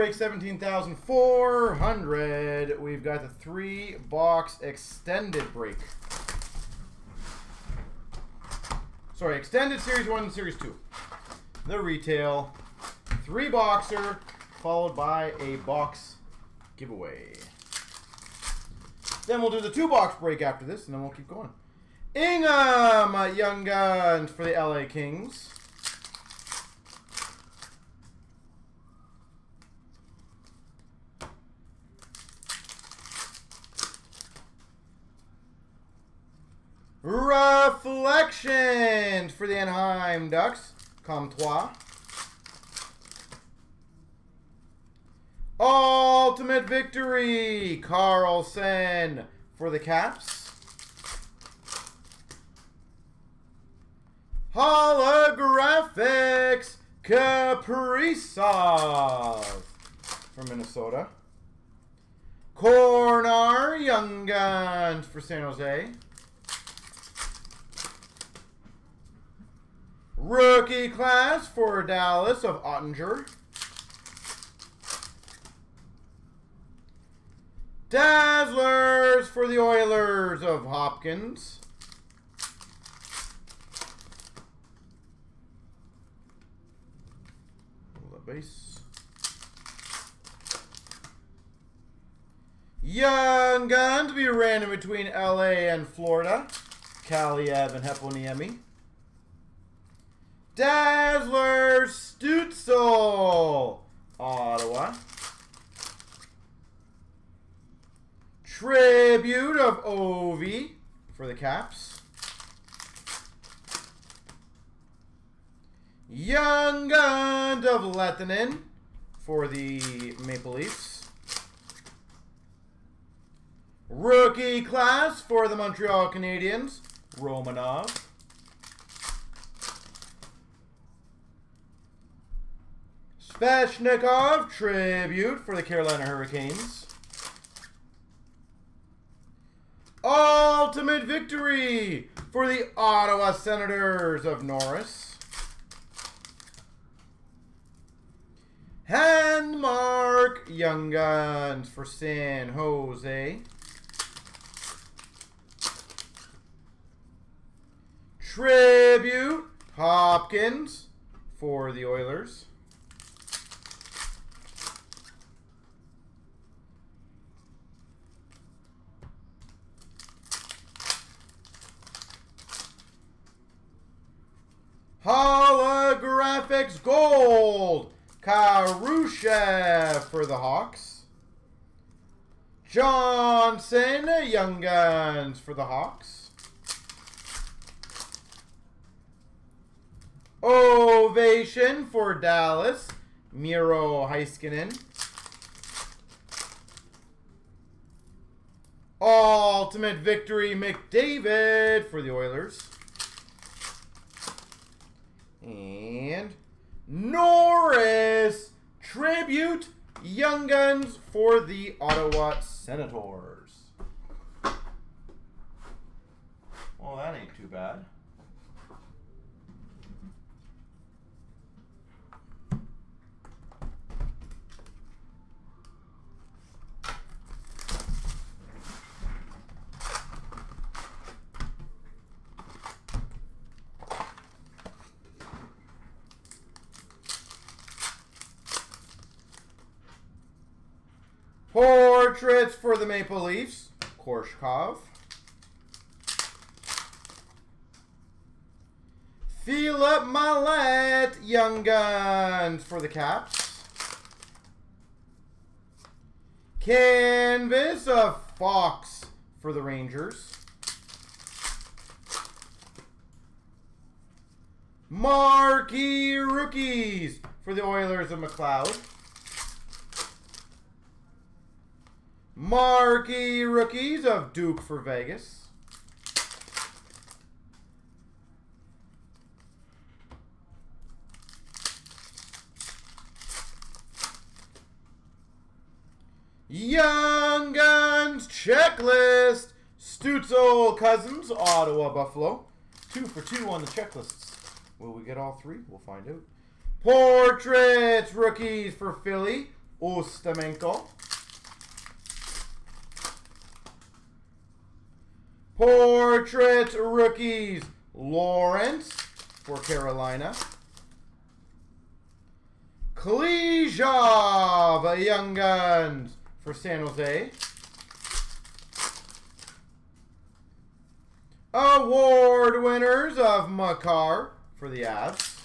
break 17,400. We've got the three box extended break. Sorry, extended series one and series two. The retail, three boxer, followed by a box giveaway. Then we'll do the two box break after this, and then we'll keep going. Ingham Young Guns for the LA Kings. Reflections for the Anaheim Ducks. Comtois. Ultimate Victory. Carlson for the Caps. Holographics. Kaprizov from Minnesota. Corner Young Guns for San Jose. Rookie class for Dallas of Oettinger. Dazzlers for the Oilers of Hopkins. Base. Young Gun to be random between LA and Florida. Kaliyev and Heponiemi. Dazzler Stützle, Ottawa. Tribute of Ovi for the Caps. Young Gun of Lehtonen for the Maple Leafs. Rookie class for the Montreal Canadiens, Romanov. Svechnikov tribute for the Carolina Hurricanes. Ultimate victory for the Ottawa Senators of Norris. Handmark Young Guns for San Jose. Tribute Hopkins for the Oilers. Holographics Gold. Kurashev for the Hawks. Johnson Young Guns for the Hawks. Ovation for Dallas. Miro Heiskanen. Ultimate Victory McDavid for the Oilers. And Norris Tribute Young Guns for the Ottawa Senators. Well, that ain't too bad. Portraits for the Maple Leafs, Korshkov. Philip Mallet, Young Guns for the Caps. Canvas of Fox for the Rangers. Marquee Rookies for the Oilers of McLeod. Marquee rookies of Duke for Vegas. Young Guns checklist. Stützle Cozens, Ottawa Buffalo. Two for two on the checklists. Will we get all three? We'll find out. Portraits rookies for Philly. Ostamenko. Portrait rookies, Lawrence for Carolina. Klejov, Young Guns for San Jose. Award winners of Makar for the Avs.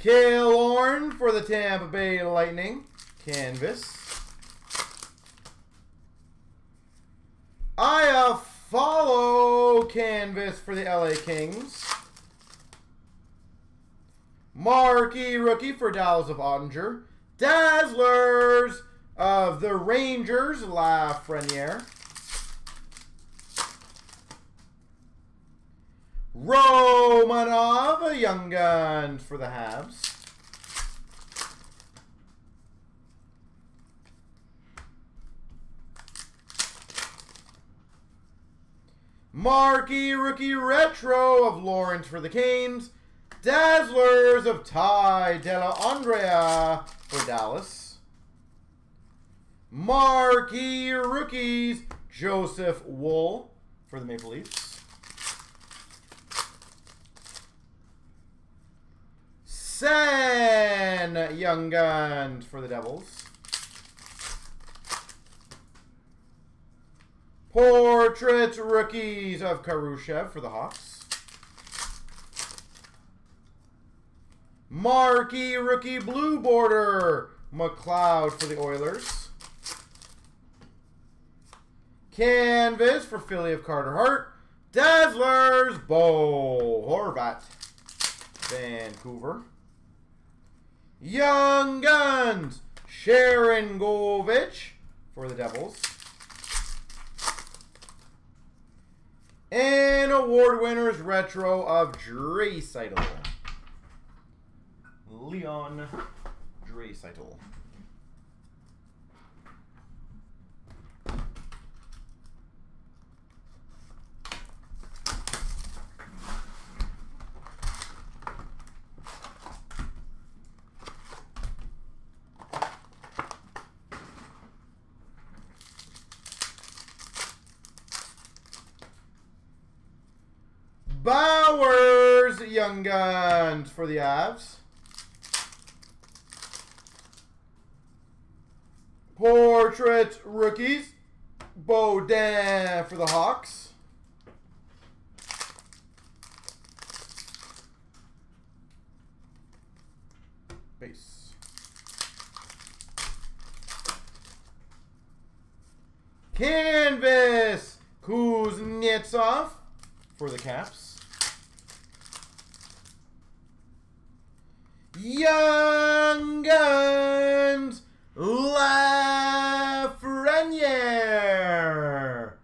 Killorn for the Tampa Bay Lightning. Canvas. I uh, follow canvas for the LA Kings. Marquee rookie for Dallas of Oettinger. Dazzlers of the Rangers, Lafreniere. Romanov, Young Guns for the Habs. Marquee Rookie Retro of Lawrence for the Canes. Dazzlers of Ty Dellandrea for Dallas. Marquee Rookies Joseph Woll for the Maple Leafs. Sen Young Guns for the Devils. Portrait Rookies of Kurashev for the Hawks. Marquee Rookie Blue Border McLeod for the Oilers. Canvas for Philly of Carter Hart. Dazzlers Bo Horvat. Vancouver. Young Guns, Sharangovich for the Devils. And award winners retro of Draisaitl. Leon Draisaitl. Bowers Young Guns for the Avs. Portrait Rookies. Beaudin for the Hawks. Base. Canvas. Kuznetsov for the Caps. Young Guns Lafreniere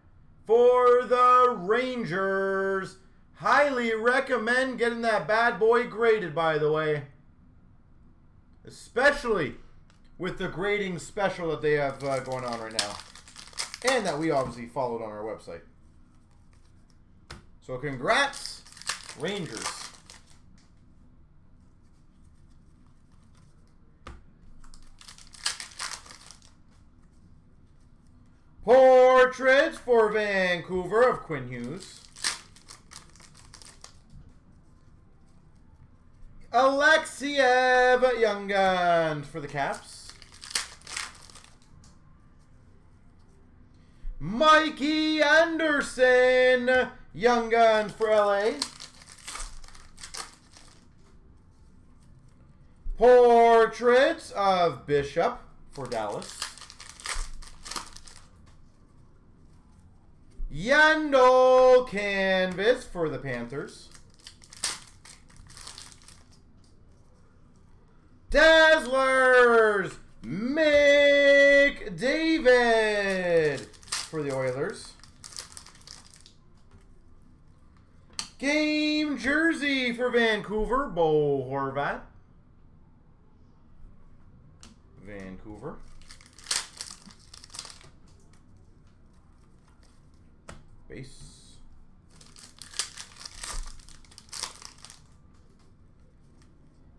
for the Rangers. Highly recommend getting that bad boy graded, by the way. Especially with the grading special that they have uh, going on right now. And that we obviously followed on our website. So congrats, Rangers. Portraits for Vancouver of Quinn Hughes. Alexeyev Young Guns for the Caps. Mikey Anderson Young Guns for LA. Portraits of Bishop for Dallas. Yandle canvas for the Panthers. Dazzlers McDavid for the Oilers. Game jersey for Vancouver, Bo Horvat. Vancouver. Base.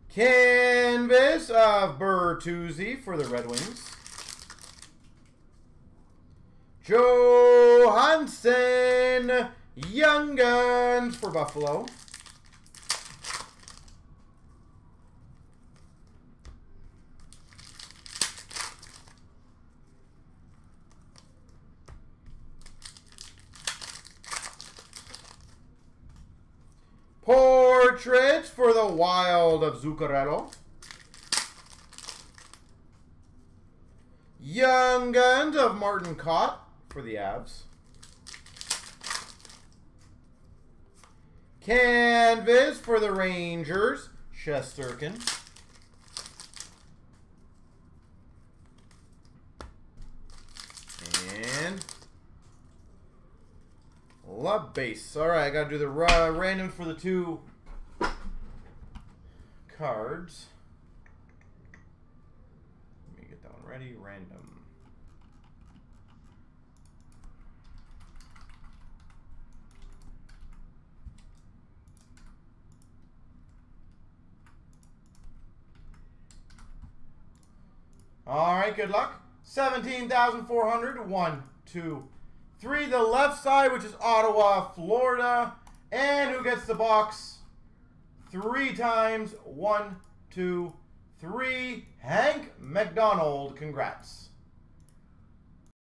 Canvas of Bertuzzi for the Red Wings. Johansson Young Guns for Buffalo. Portraits for the Of Zuccarello. Young Guns of Martin Kaut for the Avs. Canvas for the Rangers, Shesterkin. And Love base. All right, I got to do the uh, random for the two cards. Let me get that one ready. Random. All right, good luck. 17,400. One, two, three. The left side, which is Ottawa, Florida. And who gets the box? Three times. One, two, three. Hank McDonald. Congrats.